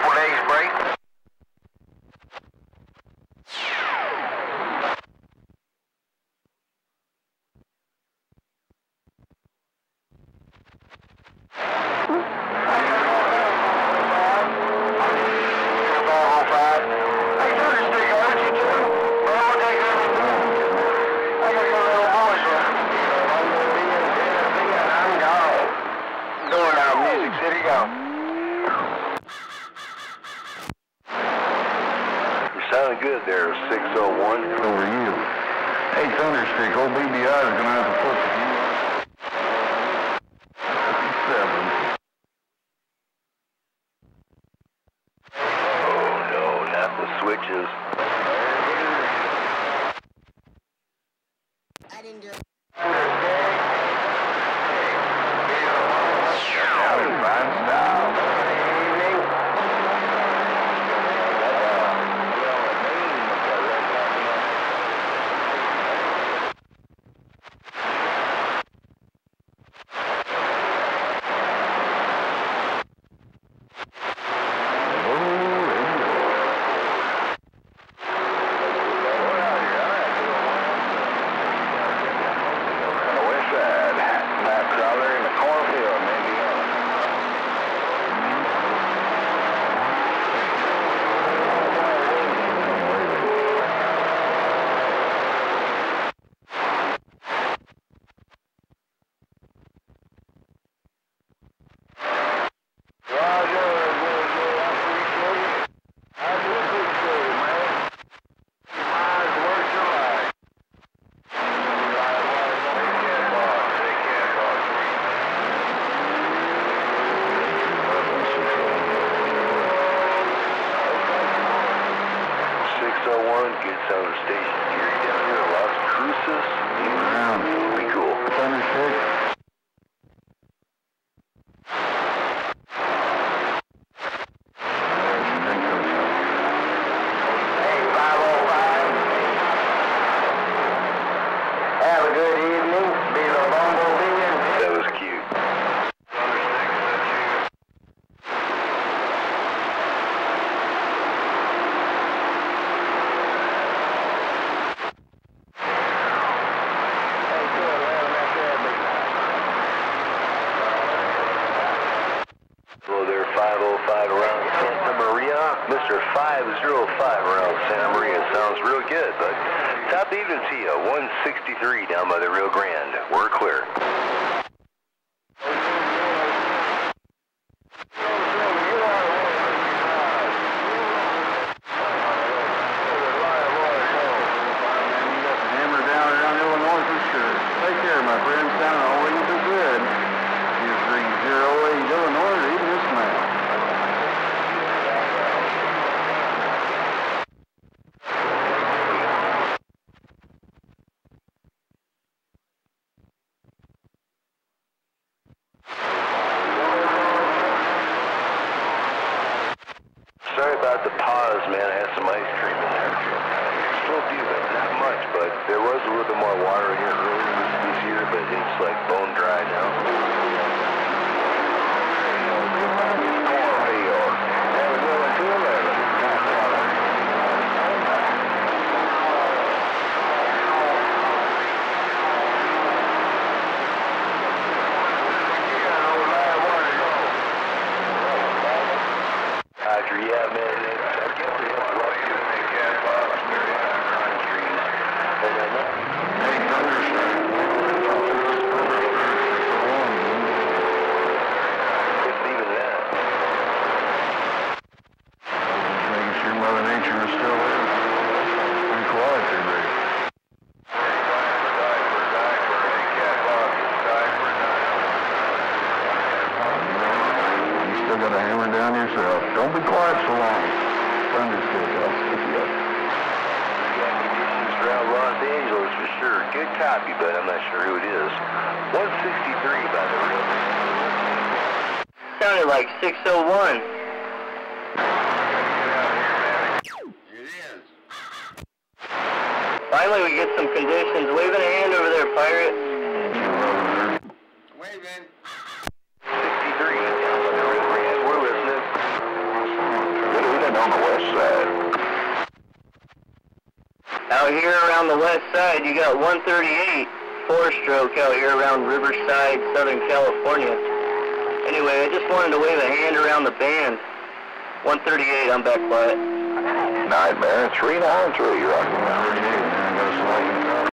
couple days break. Sounding good there, 601. Over you. Hey, Thunderstick, old BBI is going to have to put the Seven. Oh no, not the switches. I didn't do it. Now in fine style. West side, Matt Crowder one, good sound station. Gary down here in Las Cruces. Pretty cool. Thunderstick. There's some drink those up. Hey, 505. Have a good evening. Be the bumblebee. That was cute. Hello there, 505 around Santa Maria. Mr. 505 around Santa Maria. Sounds real good, but top evening to you. 163 down by the Rio Grande. We're clear. It's like bone dry now. Yeah, man. It's, I guess they have luck to make that box very high trees. And then, uh, Hey, Thunderstick. it's even that. Just making sure Mother Nature is still there. Pretty quiet there, baby. You still got a hammer down yourself. Don't be quiet so long. Thunderstick, I'll stick you up. Around Los Angeles for sure. Good copy, but I'm not sure who it is. 163 by the real. Sounded like 601. It is. Finally, we get some conditions. Waving a hand over there, pirate. 63 down by the Rio Grande. We're listening. What are we doing on the west side? Out here around the west side, you got 138 four-stroke out here around Riverside, Southern California. Anyway, I just wanted to wave a hand around the band. 138, I'm back quiet. Nightmare 393, you're on. Thirty-eight, man. Got a slight